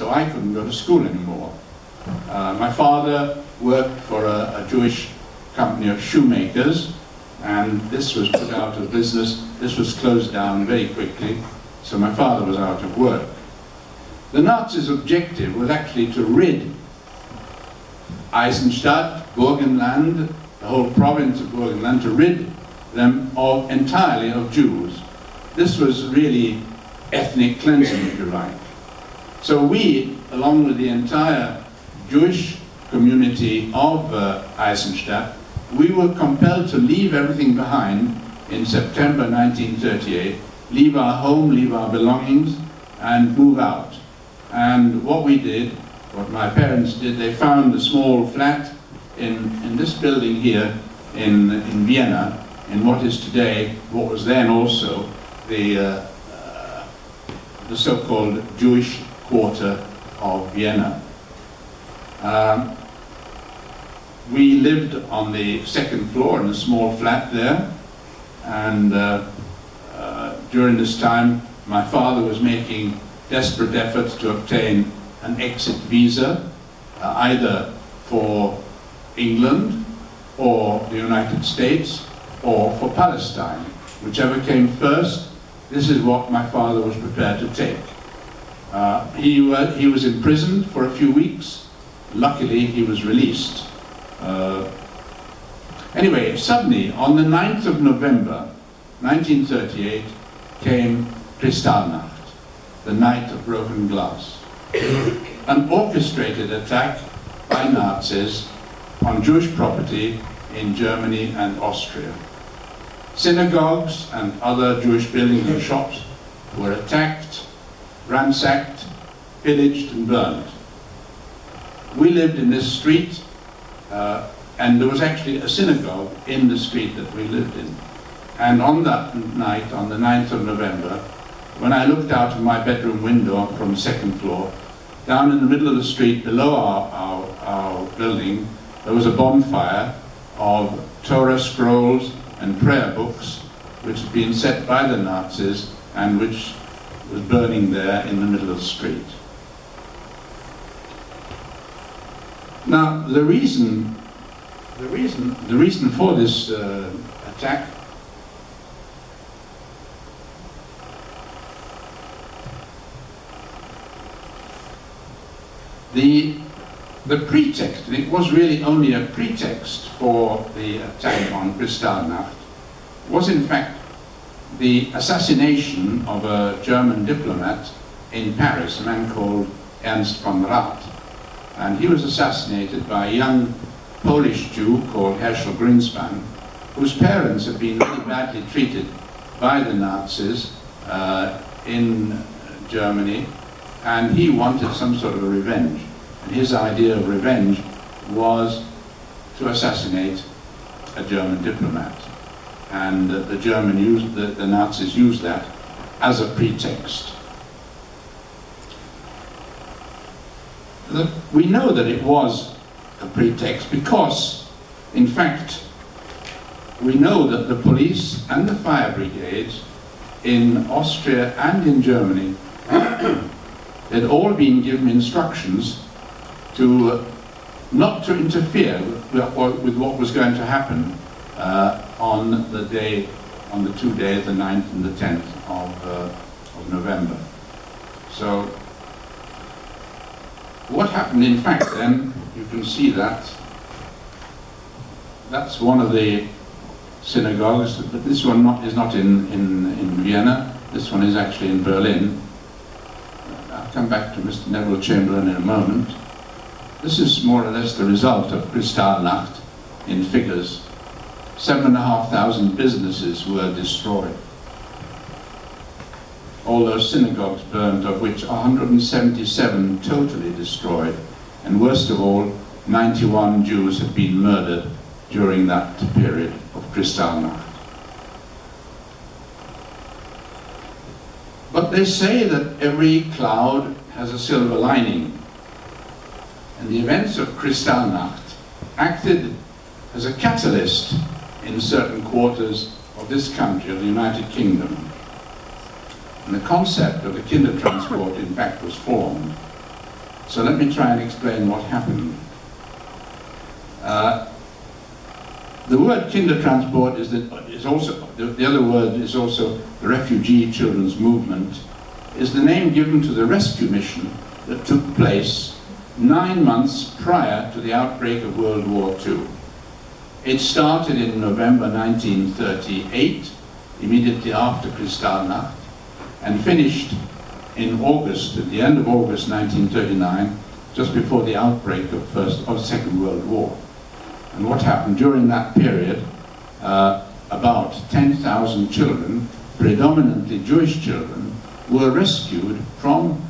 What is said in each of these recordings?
so I couldn't go to school anymore. Uh, my father worked for a, a Jewish company of shoemakers, and this was put out of business. This was closed down very quickly, so my father was out of work. The Nazis' objective was actually to rid Eisenstadt, Burgenland, the whole province of Burgenland, to rid them of entirely of Jews. This was really ethnic cleansing, if you like. So we, along with the entire Jewish community of uh, Eisenstadt, we were compelled to leave everything behind in September 1938, leave our home, leave our belongings, and move out. And what we did, what my parents did, they found a small flat in, in this building here in, in Vienna, in what is today, what was then also, the, uh, uh, the so-called Jewish quarter of Vienna. Um, we lived on the second floor in a small flat there, and uh, uh, during this time, my father was making desperate efforts to obtain an exit visa, uh, either for England or the United States or for Palestine. Whichever came first, this is what my father was prepared to take. Uh, he, uh, he was imprisoned for a few weeks. Luckily, he was released. Uh, anyway, suddenly, on the 9th of November, 1938, came Kristallnacht the night of broken glass. An orchestrated attack by Nazis on Jewish property in Germany and Austria. Synagogues and other Jewish buildings and shops were attacked, ransacked, pillaged and burned. We lived in this street uh, and there was actually a synagogue in the street that we lived in. And on that night, on the 9th of November, when I looked out of my bedroom window from the second floor, down in the middle of the street below our, our, our building, there was a bonfire of Torah scrolls and prayer books which had been set by the Nazis and which was burning there in the middle of the street. Now, the reason, the reason, the reason for this uh, attack The, the pretext, and it was really only a pretext for the attack on Kristallnacht, was in fact the assassination of a German diplomat in Paris, a man called Ernst von Rath. And he was assassinated by a young Polish Jew called Herschel Grynszpan, whose parents had been very badly treated by the Nazis uh, in Germany and he wanted some sort of a revenge. And his idea of revenge was to assassinate a German diplomat. And the German used, the, the Nazis used that as a pretext. The, we know that it was a pretext because, in fact, we know that the police and the fire brigades in Austria and in Germany had all been given instructions to uh, not to interfere with, with, what was going to happen uh, on the day, on the two days, the 9th and the 10th of, uh, of November. So, what happened in fact then, you can see that, that's one of the synagogues, but this one not, is not in, in, in Vienna, this one is actually in Berlin I'll come back to Mr. Neville Chamberlain in a moment. This is more or less the result of Kristallnacht in figures. Seven and a half thousand businesses were destroyed. All those synagogues burned, of which 177 totally destroyed. And worst of all, 91 Jews had been murdered during that period of Kristallnacht. But they say that every cloud has a silver lining. And the events of Kristallnacht acted as a catalyst in certain quarters of this country, of the United Kingdom. And the concept of the Kindertransport, in fact, was formed. So let me try and explain what happened. Uh, the word Kindertransport is, the, is also, the, the other word is also the Refugee Children's Movement, is the name given to the rescue mission that took place nine months prior to the outbreak of World War II. It started in November 1938, immediately after Kristallnacht, and finished in August, at the end of August 1939, just before the outbreak of first of Second World War. And what happened during that period, uh, about 10,000 children, predominantly Jewish children, were rescued from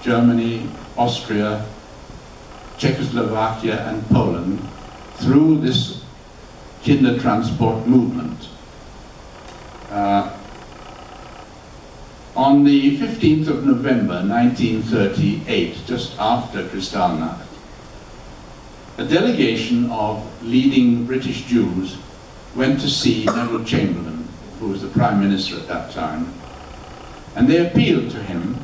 Germany, Austria, Czechoslovakia and Poland through this Kindertransport movement. Uh, on the 15th of November 1938, just after Kristallnacht, a delegation of leading British Jews went to see Neville Chamberlain, who was the Prime Minister at that time, and they appealed to him,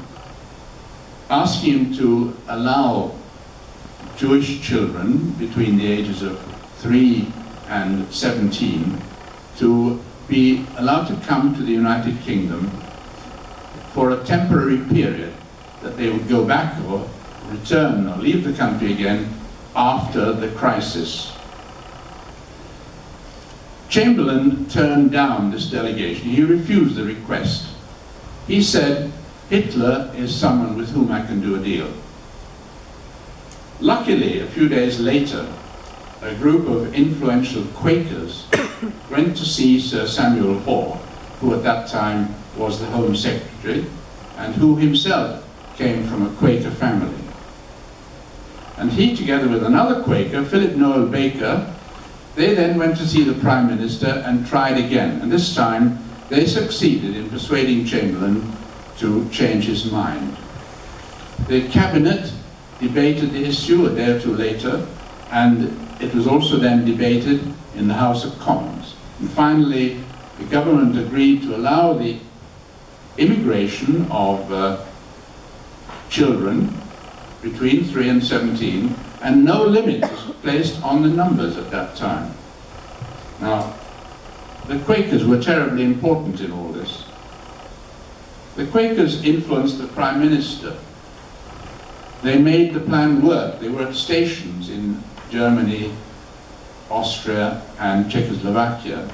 asking him to allow Jewish children between the ages of 3 and 17 to be allowed to come to the United Kingdom for a temporary period that they would go back or return or leave the country again after the crisis. Chamberlain turned down this delegation. He refused the request. He said, Hitler is someone with whom I can do a deal. Luckily, a few days later, a group of influential Quakers went to see Sir Samuel Hoare, who at that time was the Home Secretary, and who himself came from a Quaker family. And he, together with another Quaker, Philip Noel Baker, they then went to see the Prime Minister and tried again. And this time, they succeeded in persuading Chamberlain to change his mind. The Cabinet debated the issue a day or two later, and it was also then debated in the House of Commons. And finally, the government agreed to allow the immigration of uh, children between 3 and 17, and no limit was placed on the numbers at that time. Now, the Quakers were terribly important in all this. The Quakers influenced the Prime Minister. They made the plan work. They were at stations in Germany, Austria, and Czechoslovakia.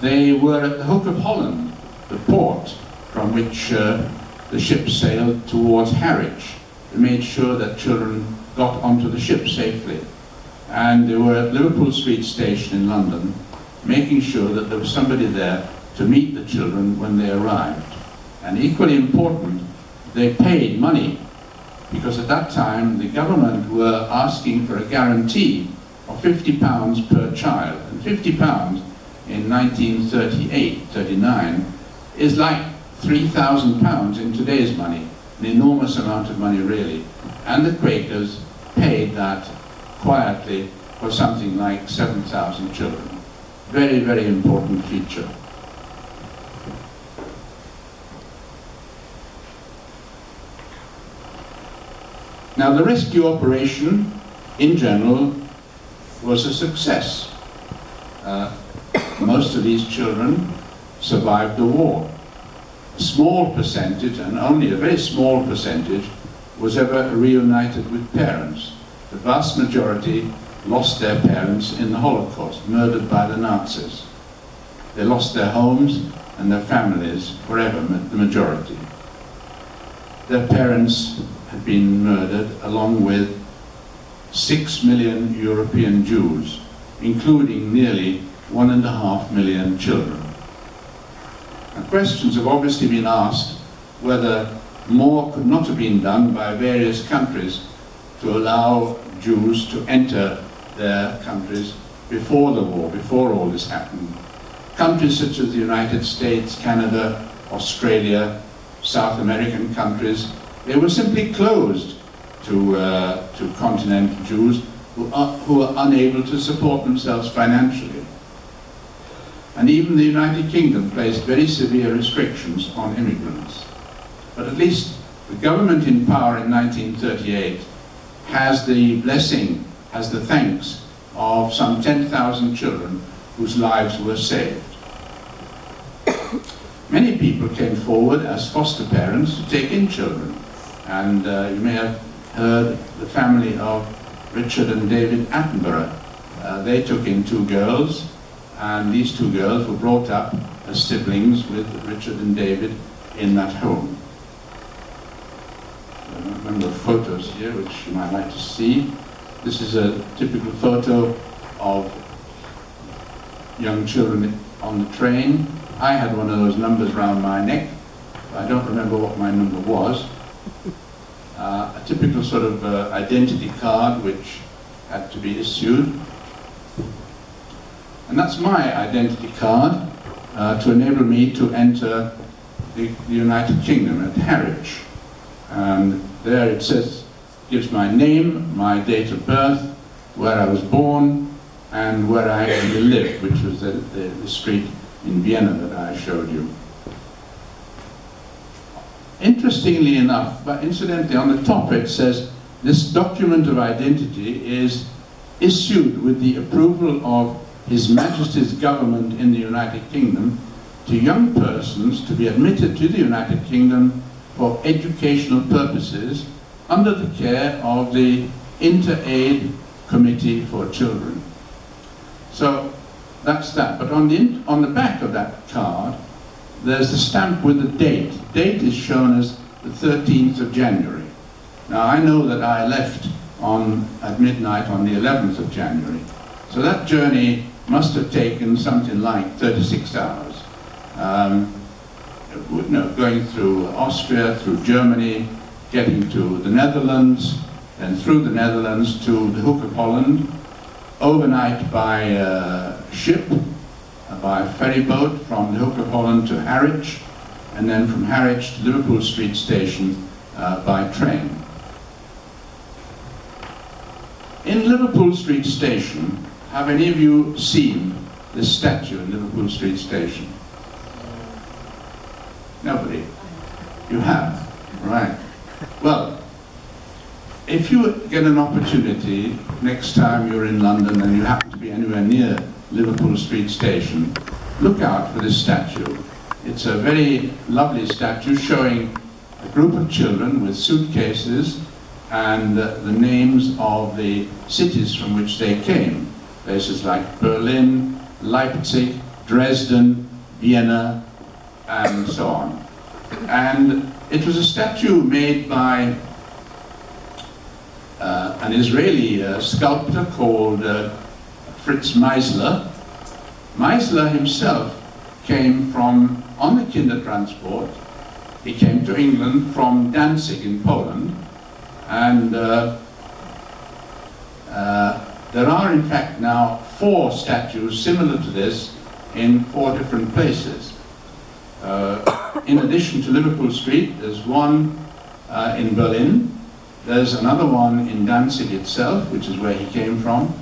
They were at the Hook of Holland, the port from which uh, the ship sailed towards Harwich. They made sure that children got onto the ship safely. And they were at Liverpool Street Station in London, making sure that there was somebody there to meet the children when they arrived. And equally important, they paid money, because at that time the government were asking for a guarantee of 50 pounds per child. And 50 pounds in 1938, 39, is like 3,000 pounds in today's money, an enormous amount of money really. And the Quakers paid that quietly for something like 7,000 children. Very, very important feature. Now the rescue operation, in general, was a success. Uh, most of these children survived the war. A small percentage, and only a very small percentage, was ever reunited with parents. The vast majority lost their parents in the Holocaust, murdered by the Nazis. They lost their homes and their families forever, the majority. Their parents had been murdered along with six million European Jews, including nearly one and a half million children. Questions have obviously been asked whether more could not have been done by various countries to allow Jews to enter their countries before the war, before all this happened. Countries such as the United States, Canada, Australia, South American countries they were simply closed to, uh, to continental Jews who are, who are unable to support themselves financially. And even the United Kingdom placed very severe restrictions on immigrants. But at least The government in power in 1938 has the blessing, has the thanks of some 10,000 children whose lives were saved. Many people came forward as foster parents to take in children. And uh, you may have heard the family of Richard and David Attenborough. Uh, they took in two girls, and these two girls were brought up as siblings with Richard and David in that home. A number of photos here which you might like to see. This is a typical photo of young children on the train. I had one of those numbers around my neck. I don't remember what my number was. Uh, a typical sort of uh, identity card which had to be issued. And that's my identity card uh, to enable me to enter the, the, United Kingdom at Harwich. And there it says, gives my name, my date of birth, where I was born, and where I lived, which was the, the, the street in Vienna that I showed you. Interestingly enough, but incidentally on the top it says, this document of identity is issued with the approval of His Majesty's government in the United Kingdom to young persons to be admitted to the United Kingdom for educational purposes under the care of the Inter-Aid Committee for Children. So that's that. But on the, on the back of that card, there's the stamp with the date. Date is shown as the 13th of January. Now I know that I left on at midnight on the 11th of January. So that journey must have taken something like 36 hours. Um, going through Austria, through Germany, getting to the Netherlands, and through the Netherlands to the Hook of Holland, overnight by uh, ship, uh, by ferry boat from the Hook of Holland to Harwich, and then from Harwich to Liverpool Street Station uh, by train. In Liverpool Street Station, have any of you seen this statue in Liverpool Street Station? Nobody? You have? Right. Well, if you get an opportunity next time you're in London and you happen to be anywhere near Liverpool Street Station, look out for this statue. It's a very lovely statue showing a group of children with suitcases and uh, the names of the cities from which they came. Places like Berlin, Leipzig, Dresden, Vienna, and so on. And it was a statue made by uh, an Israeli uh, sculptor called uh, Fritz Meisler. Meisler himself came from, on the Kindertransport, he came to England from Danzig in Poland, and uh, uh, there are in fact now four statues similar to this in four different places. Uh, in addition to Liverpool Street, there's one in Berlin, there's another one in Danzig itself, which is where he came from.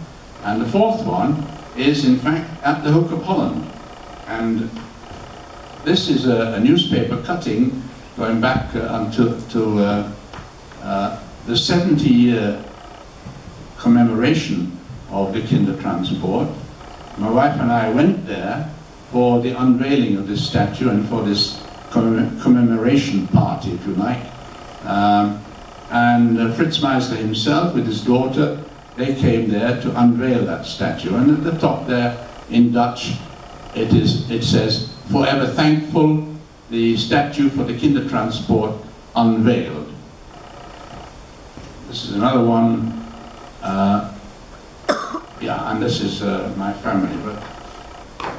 And the fourth one is, in fact, at the Hook of Holland. And this is a, a newspaper cutting going back uh, until to, uh, uh, the 70-year commemoration of the Kindertransport. My wife and I went there for the unveiling of this statue and for this commemoration party, if you like. Um, and uh, Fritz Meisler himself with his daughter, they came there to unveil that statue. And at the top there, in Dutch, it, is, it says, forever thankful, the statue for the Kindertransport unveiled. This is another one. Uh, yeah, and this is uh, my family, but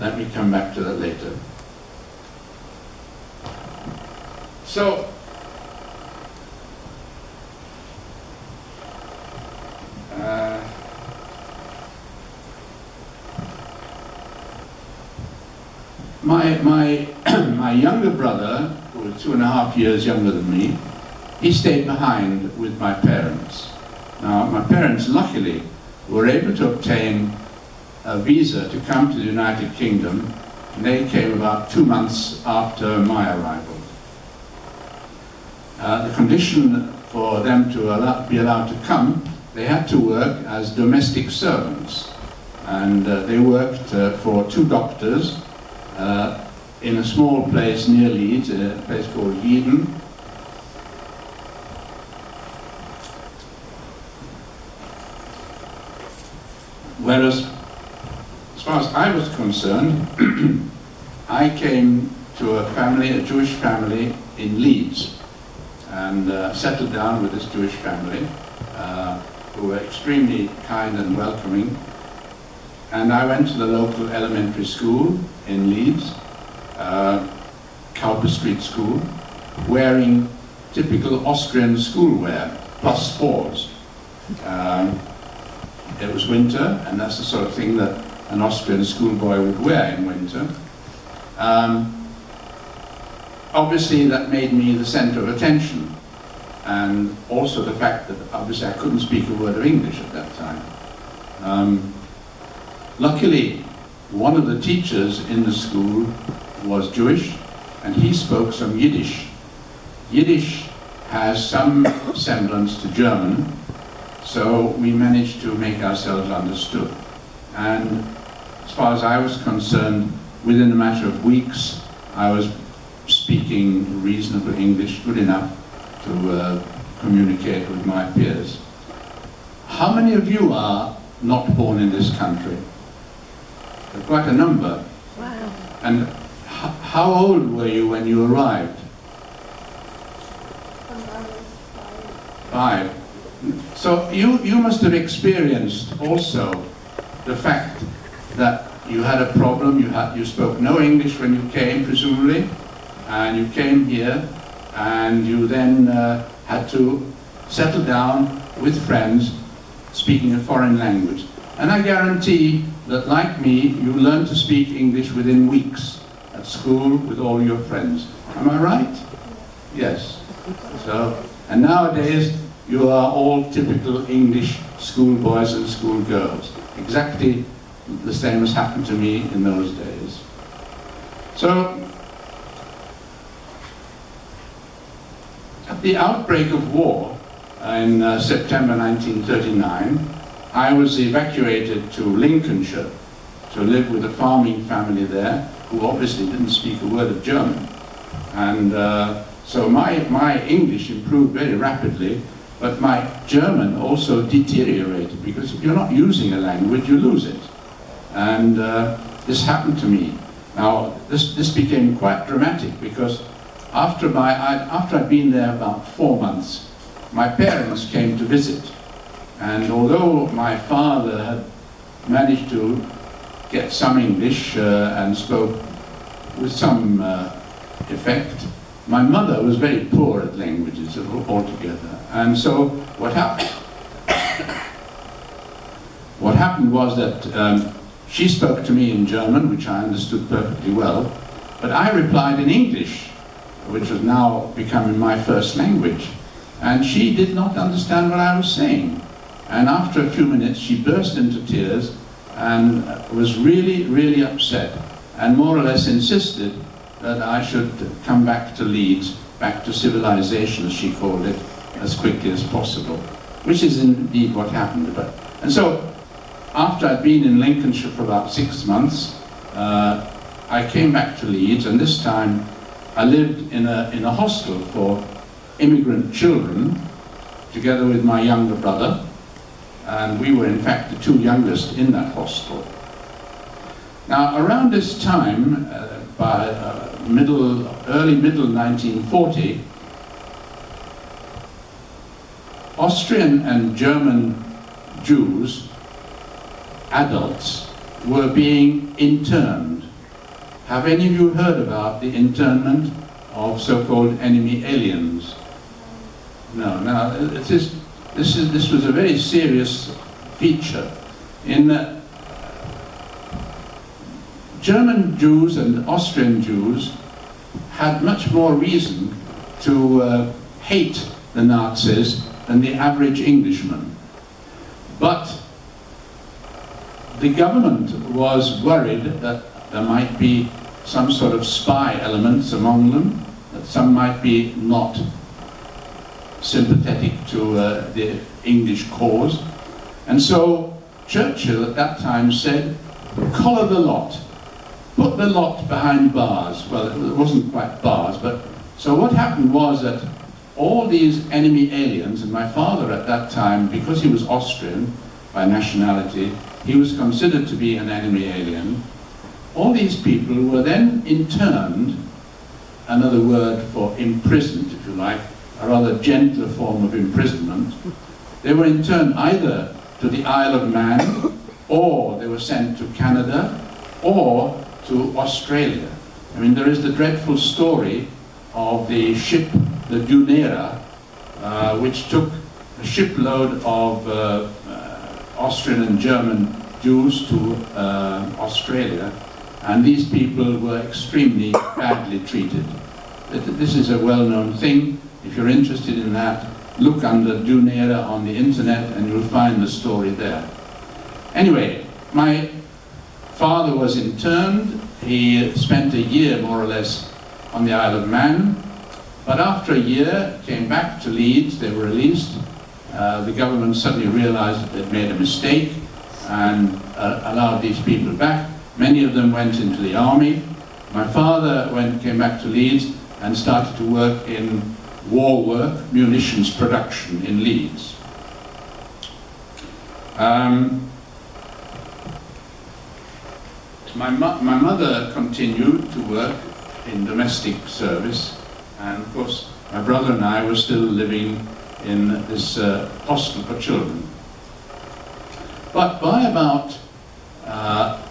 let me come back to that later. So, my, my, my younger brother, who was two and a half years younger than me, he stayed behind with my parents. Now, my parents, luckily, were able to obtain a visa to come to the United Kingdom, and they came about two months after my arrival. uh, the condition for them to allow, be allowed to come, they had to work as domestic servants. And uh, they worked uh, for two doctors uh, in a small place near Leeds, a place called Eden. Whereas, as far as I was concerned, I came to a family, a Jewish family in Leeds, and uh, settled down with this Jewish family, uh, who were extremely kind and welcoming. And I went to the local elementary school in Leeds, uh, Cowper Street School, wearing typical Austrian schoolwear, plus fours. Um, it was winter, and that's the sort of thing that an Austrian schoolboy would wear in winter. Um, obviously, that made me the center of attention, and also the fact that obviously I couldn't speak a word of English at that time. Um, luckily, one of the teachers in the school was Jewish, and he spoke some Yiddish. Yiddish has some semblance to German, so we managed to make ourselves understood. And as far as I was concerned, within a matter of weeks, I was speaking reasonable English, good enough to uh, communicate with my peers. How many of you are not born in this country? Quite a number. Wow. And how old were you when you arrived? Five. So you, you must have experienced also the fact that you had a problem, you, had, you spoke no English when you came, presumably, and you came here, and you then uh, had to settle down with friends speaking a foreign language. And I guarantee that, like me, you learned to speak English within weeks at school with all your friends. Am I right? Yes. So, and nowadays, you are all typical English schoolboys and schoolgirls. Exactly the same as happened to me in those days. So, at the outbreak of war in uh, September 1939, I was evacuated to Lincolnshire to live with a farming family there who obviously didn't speak a word of German. And uh, so my, my English improved very rapidly, but my German also deteriorated because if you're not using a language, you lose it. And uh, this happened to me. Now, this, this became quite dramatic because after, my, I, after I'd been there about four months, my parents came to visit. And although my father had managed to get some English uh, and spoke with some uh, effect, my mother was very poor at languages altogether. And so what happened? what happened was that um, she spoke to me in German, which I understood perfectly well, but I replied in English, which was now becoming my first language. And she did not understand what I was saying. And after a few minutes, she burst into tears and was really, really upset and more or less insisted that I should come back to Leeds, back to civilization, as she called it, as quickly as possible, which is indeed what happened. But, and so after I'd been in Lincolnshire for about six months, uh, I came back to Leeds, and this time I lived in a, in a hostel for immigrant children, together with my younger brother, and we were in fact the two youngest in that hostel. Now, around this time, uh, by uh, middle, early middle 1940, Austrian and German Jews adults were being interned. Have any of you heard about the internment of so-called enemy aliens? No, now it is, this, is, this was a very serious feature. In uh, German Jews and Austrian Jews had much more reason to uh, hate the Nazis than the average Englishman. But the government was worried that there might be some sort of spy elements among them, that some might be not sympathetic to uh, the English cause. And so Churchill at that time said, collar the lot, put the lot behind bars. Well, it wasn't quite bars, but so what happened was that all these enemy aliens, and my father at that time, because he was Austrian by nationality, he was considered to be an enemy alien. All these people were then interned, another word for imprisoned, if you like, a rather gentler form of imprisonment. They were interned either to the Isle of Man, or they were sent to Canada, or to Australia. I mean, there is the dreadful story of the ship, the Dunera, uh, which took a shipload of uh, uh, Austrian and German Jews to uh, Australia, and these people were extremely badly treated. This is a well-known thing. If you're interested in that, look under Dunera on the internet and you'll find the story there. Anyway, my father was interned. He spent a year, more or less, on the Isle of Man. But after a year, came back to Leeds. They were released. Uh, the government suddenly realized that they'd made a mistake and uh, allowed these people back. Many of them went into the army. My father went, came back to Leeds and started to work in war work, munitions production in Leeds. Um, my, mo my mother continued to work in domestic service, and of course my brother and I were still living in this uh, hostel for children. But by about uh,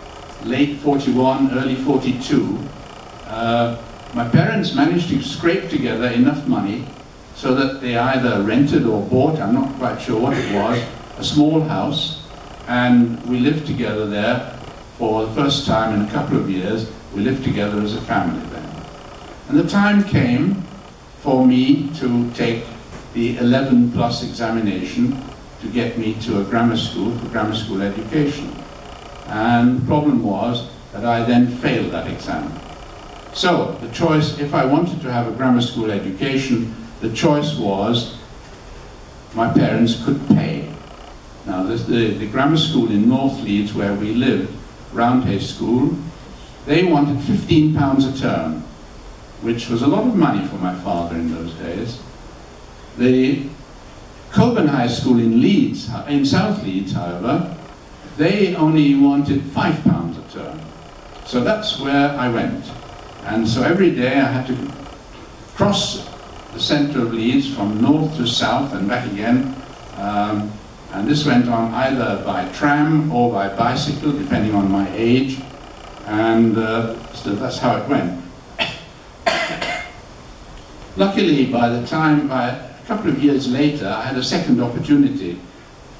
late 41, early 42, uh, my parents managed to scrape together enough money so that they either rented or bought, I'm not quite sure what it was, a small house, and we lived together there for the first time in a couple of years. We lived together as a family then. And the time came for me to take the 11 plus examination to get me to a grammar school for grammar school education. And the problem was that I then failed that exam. So the choice, if I wanted to have a grammar school education, the choice was my parents could pay. Now this, the, the grammar school in North Leeds where we lived, Roundhay School, they wanted 15 pounds a term, which was a lot of money for my father in those days. The Cockburn High School in Leeds, in South Leeds, however, they only wanted five pounds a term. So that's where I went. And so every day I had to cross the centre of Leeds from north to south and back again. Um, and this went on either by tram or by bicycle, depending on my age. And uh, so that's how it went. Luckily, by the time, by a couple of years later, I had a second opportunity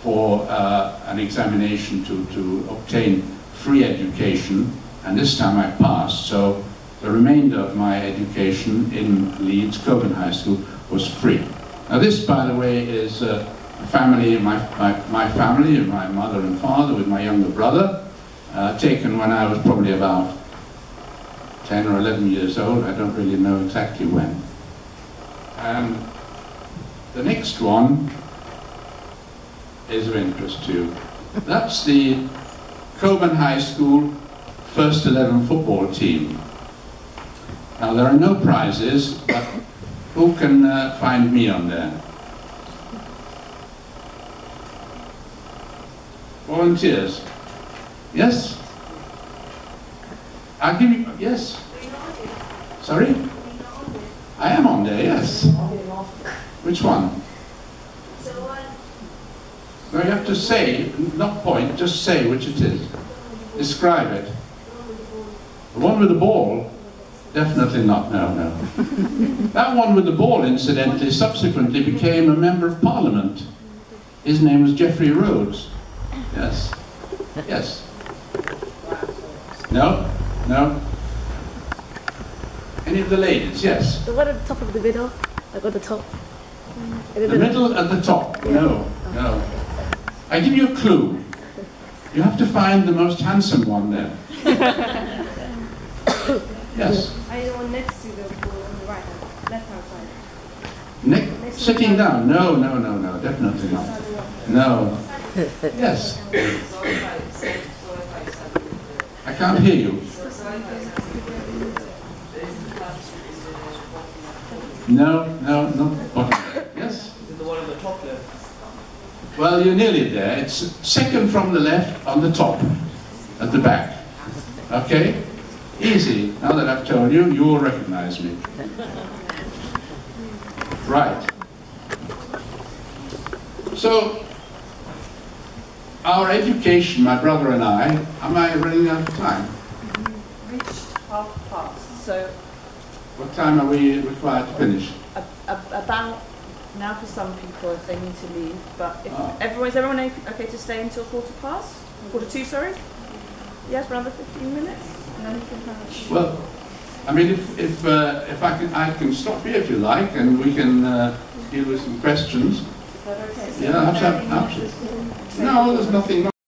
for uh, an examination to, to obtain free education, and this time I passed. So the remainder of my education in Leeds, Cockburn High School, was free. Now this, by the way, is uh, a family, my, my, my, family, my mother and father with my younger brother, uh, taken when I was probably about 10 or 11 years old, I don't really know exactly when. And the next one is of interest to you. That's the Cockburn High School first 11 football team. Now there are no prizes, but who can uh, find me on there? Volunteers? Yes? I'll give you, yes? Sorry? I am on there, yes. Which one? No, you have to say, not point, just say which it is. Describe it. The one with the ball? Definitely not, no, no. that one with the ball, incidentally, subsequently became a member of parliament. His name was Geoffrey Rhodes. Yes. Yes. No? No? Any of the ladies? Yes. The one at the top of the middle, like at the top. The middle at the top? No, no. I give you a clue. You have to find the most handsome one there. yes. I one next to the pool on the right hand, left hand side. Nick, sitting down? No, no, no, no, definitely not. No. Yes. I can't hear you. No, no, no. Bottom. Yes. The one on the top left. Well, you're nearly there. It's second from the left on the top, at the back. Okay? Easy. Now that I've told you, you will recognize me. Right. So, our education, my brother and I, am I running out of time? We've reached half past, so What time are we required to finish? a, a, about now for some people if they need to leave, but if Ah. everyone, is everyone okay to stay until quarter past? Quarter two, sorry? Yes, for another 15 minutes? And then we can have... Well, I mean, if, if, uh, if I can, I can stop here if you like, and we can uh, deal with some questions. Is that okay? Yeah, absolutely. No, there's nothing